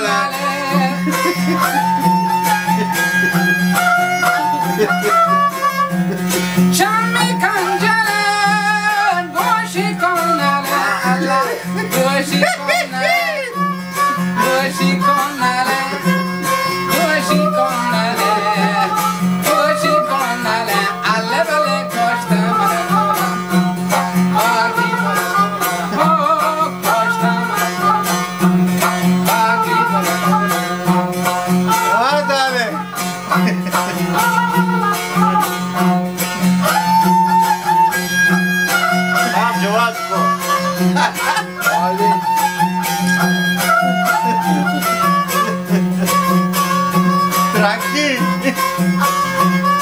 balé. Tranquilo.